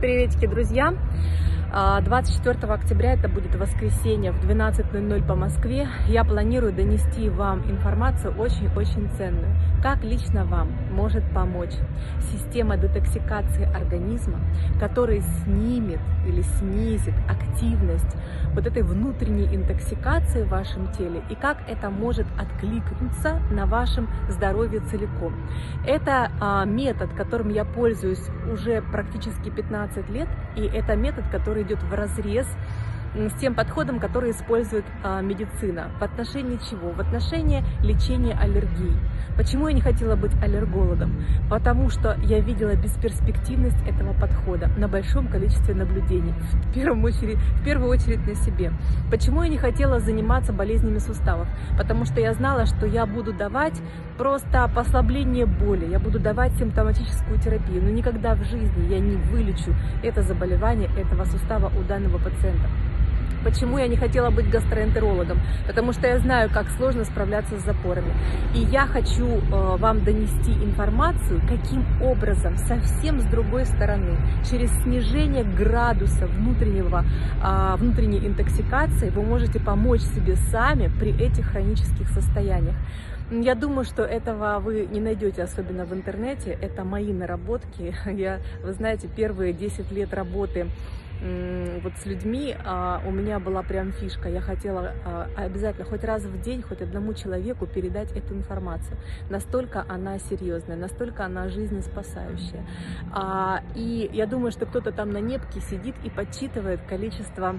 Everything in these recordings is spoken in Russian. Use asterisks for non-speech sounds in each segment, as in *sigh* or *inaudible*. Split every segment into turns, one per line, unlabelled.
Приветики, друзья! 24 а, октября, это будет воскресенье в 12.00 по Москве, я планирую донести вам информацию очень-очень ценную. Как лично вам может помочь система детоксикации организма, которая снимет или снизит активность вот этой внутренней интоксикации в вашем теле и как это может откликнуться на вашем здоровье целиком. Это а, метод, которым я пользуюсь уже практически 15 лет, и это метод, который идет в разрез с тем подходом, который использует а, медицина. В отношении чего? В отношении лечения аллергии. Почему я не хотела быть аллергологом? Потому что я видела бесперспективность этого подхода на большом количестве наблюдений, в, первую очередь, в первую очередь на себе. Почему я не хотела заниматься болезнями суставов? Потому что я знала, что я буду давать просто послабление боли, я буду давать симптоматическую терапию, но никогда в жизни я не вылечу это заболевание этого сустава у данного пациента. Почему я не хотела быть гастроэнтерологом? Потому что я знаю, как сложно справляться с запорами. И я хочу э, вам донести информацию, каким образом совсем с другой стороны, через снижение градуса внутреннего, э, внутренней интоксикации вы можете помочь себе сами при этих хронических состояниях. Я думаю, что этого вы не найдете, особенно в интернете. Это мои наработки. *laughs* Я, вы знаете, первые 10 лет работы вот с людьми а, у меня была прям фишка. Я хотела а, обязательно хоть раз в день, хоть одному человеку передать эту информацию. Настолько она серьезная, настолько она жизнеспасающая. А, и я думаю, что кто-то там на непке сидит и подсчитывает количество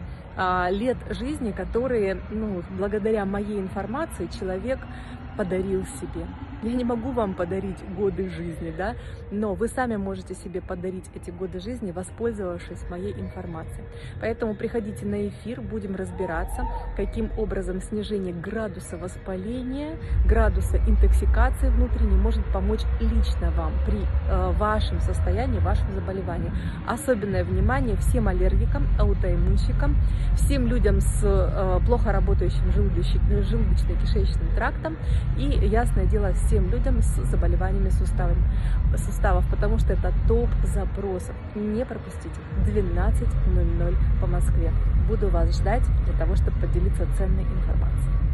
лет жизни, которые, ну, благодаря моей информации человек подарил себе. Я не могу вам подарить годы жизни, да, но вы сами можете себе подарить эти годы жизни, воспользовавшись моей информацией. Поэтому приходите на эфир, будем разбираться, каким образом снижение градуса воспаления, градуса интоксикации внутренней может помочь лично вам при э, вашем состоянии, вашем заболевании. Особенное внимание всем аллергикам, аутоиммунщикам, всем людям с э, плохо работающим желудочно-кишечным трактом и, ясное дело, всем людям с заболеваниями суставов, суставов потому что это топ запросов. Не пропустите. 12.00 по Москве. Буду вас ждать для того, чтобы поделиться ценной информацией.